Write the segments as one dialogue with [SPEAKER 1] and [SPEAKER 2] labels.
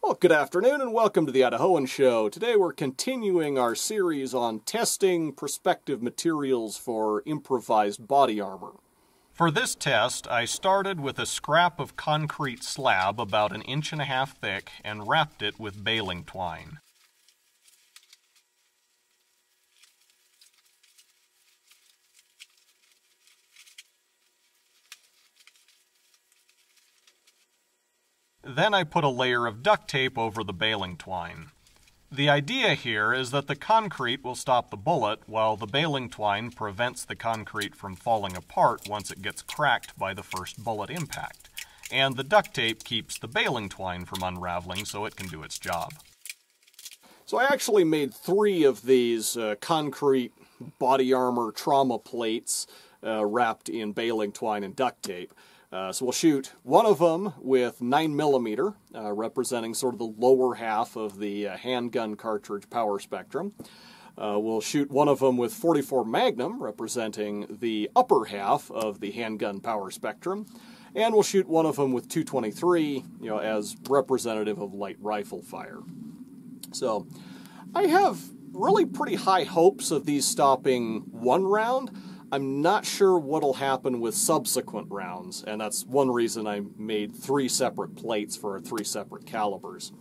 [SPEAKER 1] Well, good afternoon and welcome to the Idahoan Show. Today we're continuing our series on testing prospective materials for improvised body armor. For this test, I started with a scrap of concrete slab about an inch and a half thick and wrapped it with baling twine. Then I put a layer of duct tape over the baling twine. The idea here is that the concrete will stop the bullet while the baling twine prevents the concrete from falling apart once it gets cracked by the first bullet impact. And the duct tape keeps the baling twine from unraveling so it can do its job. So I actually made three of these uh, concrete body armor trauma plates uh, wrapped in baling twine and duct tape. Uh, so we'll shoot one of them with 9 millimeter, uh, representing sort of the lower half of the uh, handgun cartridge power spectrum. Uh, we'll shoot one of them with 44 Magnum, representing the upper half of the handgun power spectrum. And we'll shoot one of them with 223, you know, as representative of light rifle fire. So I have really pretty high hopes of these stopping one round. I'm not sure what'll happen with subsequent rounds, and that's one reason I made three separate plates for three separate calibers.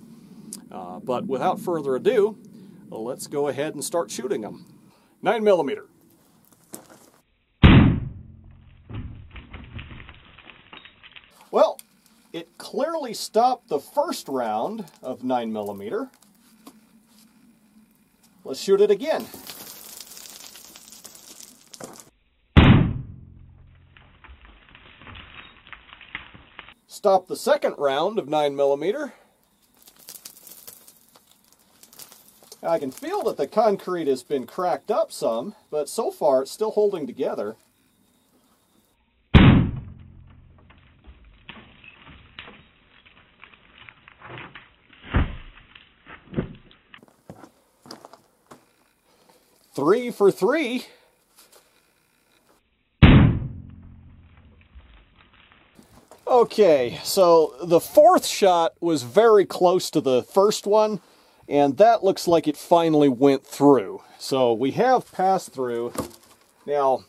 [SPEAKER 1] Uh, but without further ado, let's go ahead and start shooting them. 9 millimeter. Well, it clearly stopped the first round of 9 millimeter. Let's shoot it again. Stop the second round of 9mm. I can feel that the concrete has been cracked up some, but so far it's still holding together. Three for three. Okay, so the fourth shot was very close to the first one, and that looks like it finally went through. So we have passed through. Now,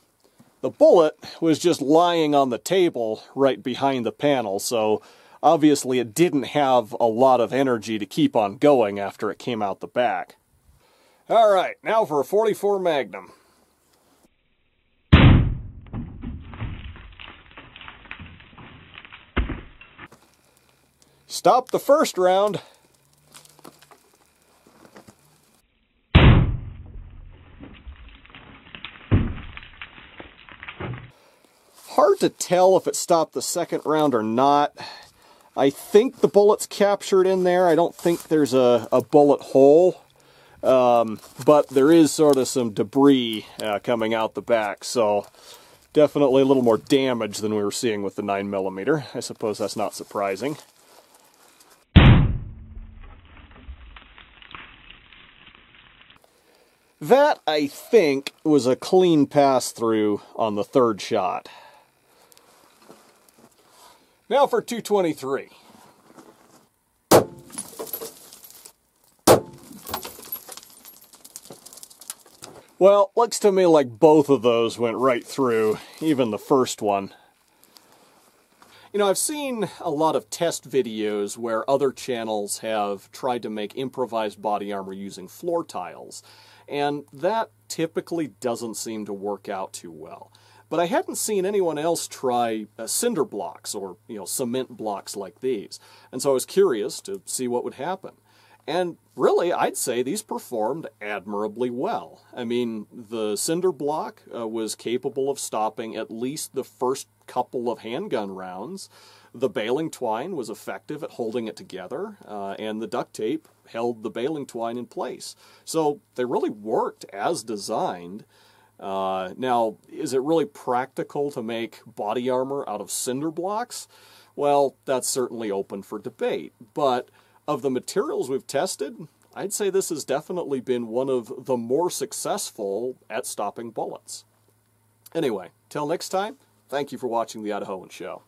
[SPEAKER 1] the bullet was just lying on the table right behind the panel, so obviously it didn't have a lot of energy to keep on going after it came out the back. All right, now for a 44 Magnum. Stop the first round. Hard to tell if it stopped the second round or not. I think the bullet's captured in there. I don't think there's a, a bullet hole. Um, but there is sort of some debris uh, coming out the back, so definitely a little more damage than we were seeing with the 9mm. I suppose that's not surprising. That, I think, was a clean pass-through on the third shot. Now for 223. Well, looks to me like both of those went right through, even the first one. You know, I've seen a lot of test videos where other channels have tried to make improvised body armor using floor tiles, and that typically doesn't seem to work out too well. But I hadn't seen anyone else try uh, cinder blocks or, you know, cement blocks like these, and so I was curious to see what would happen. And really, I'd say these performed admirably well. I mean, the cinder block uh, was capable of stopping at least the first couple of handgun rounds. The baling twine was effective at holding it together, uh, and the duct tape held the baling twine in place. So they really worked as designed. Uh, now, is it really practical to make body armor out of cinder blocks? Well, that's certainly open for debate, but of the materials we've tested, I'd say this has definitely been one of the more successful at stopping bullets. Anyway, till next time, thank you for watching The Idahoan Show.